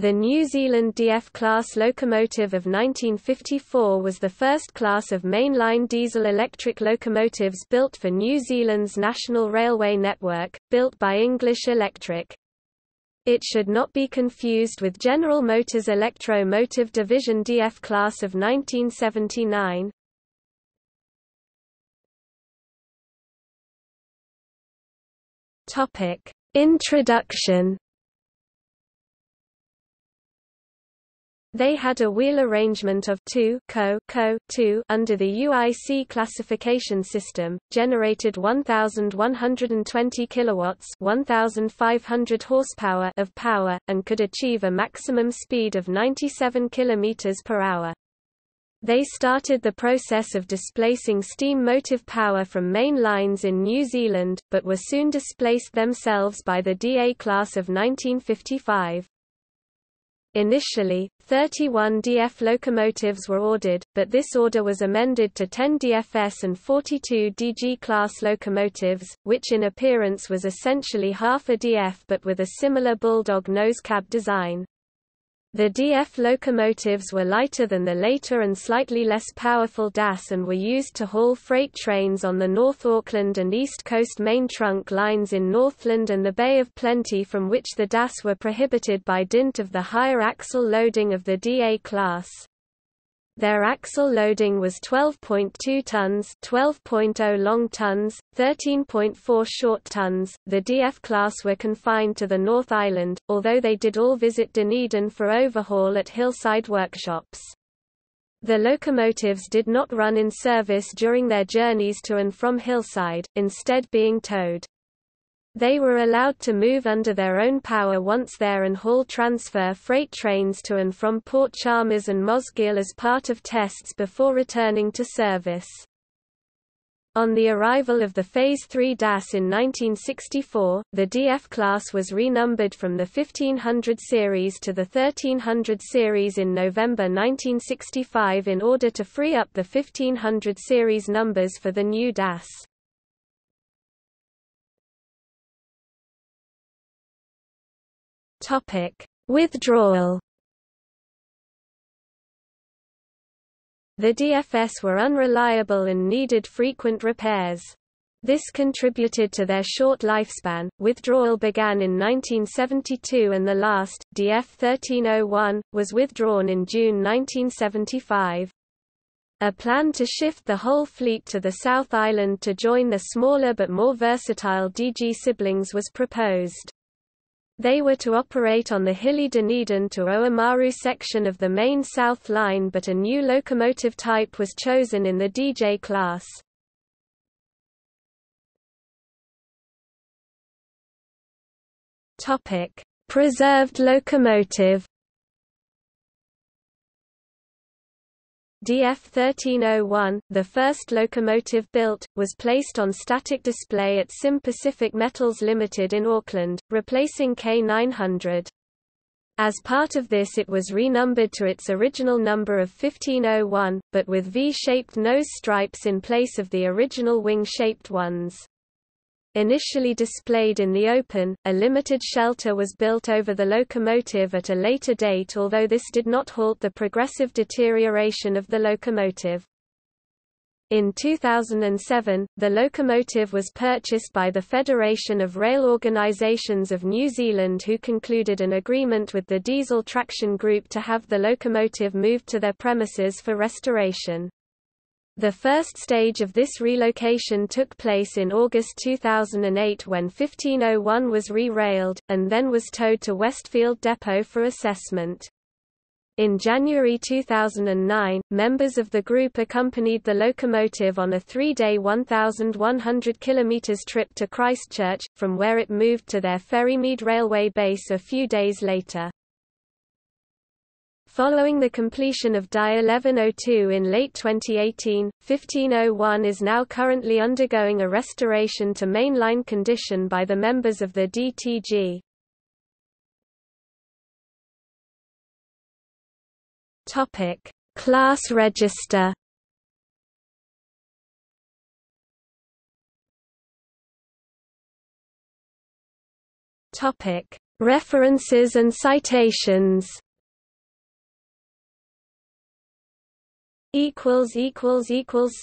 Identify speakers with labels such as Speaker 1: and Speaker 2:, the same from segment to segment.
Speaker 1: The New Zealand DF-class locomotive of 1954 was the first class of mainline diesel-electric locomotives built for New Zealand's national railway network, built by English Electric. It should not be confused with General Motors Electro-Motive Division DF class of 1979. Introduction They had a wheel arrangement of 2 co, co 2 under the UIC classification system, generated 1120 kilowatts, 1500 horsepower of power and could achieve a maximum speed of 97 kilometers per hour. They started the process of displacing steam motive power from main lines in New Zealand, but were soon displaced themselves by the DA class of 1955. Initially, 31 DF locomotives were ordered, but this order was amended to 10 DFS and 42 DG-class locomotives, which in appearance was essentially half a DF but with a similar bulldog nose cab design. The DF locomotives were lighter than the later and slightly less powerful DAS and were used to haul freight trains on the North Auckland and East Coast main trunk lines in Northland and the Bay of Plenty from which the DAS were prohibited by dint of the higher axle loading of the DA class. Their axle loading was 12.2 tons, 12.0 long tons, 13.4 short tons. The DF class were confined to the North Island, although they did all visit Dunedin for overhaul at hillside workshops. The locomotives did not run in service during their journeys to and from Hillside, instead being towed. They were allowed to move under their own power once there and haul transfer freight trains to and from Port Chalmers and Mosgiel as part of tests before returning to service. On the arrival of the Phase 3 DAS in 1964, the DF class was renumbered from the 1500 series to the 1300 series in November 1965 in order to free up the 1500 series numbers for the new DAS. Topic: Withdrawal. The DFS were unreliable and needed frequent repairs. This contributed to their short lifespan. Withdrawal began in 1972 and the last, DF 1301, was withdrawn in June 1975. A plan to shift the whole fleet to the South Island to join the smaller but more versatile DG siblings was proposed. They were to operate on the hilly Dunedin to Oamaru section of the main South Line but a new locomotive type was chosen in the DJ class. Preserved locomotive DF1301, the first locomotive built, was placed on static display at Sims Pacific Metals Limited in Auckland, replacing K900. As part of this it was renumbered to its original number of 1501, but with V-shaped nose stripes in place of the original wing-shaped ones. Initially displayed in the open, a limited shelter was built over the locomotive at a later date although this did not halt the progressive deterioration of the locomotive. In 2007, the locomotive was purchased by the Federation of Rail Organisations of New Zealand who concluded an agreement with the Diesel Traction Group to have the locomotive moved to their premises for restoration. The first stage of this relocation took place in August 2008 when 1501 was re-railed, and then was towed to Westfield Depot for assessment. In January 2009, members of the group accompanied the locomotive on a three-day 1,100 km trip to Christchurch, from where it moved to their Ferrymead railway base a few days later. Following the completion of DI 1102 in late 2018, 1501 is now currently undergoing a restoration to mainline condition by the members of the DTG. Topic: Class register. Topic: References and citations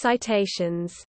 Speaker 1: Citations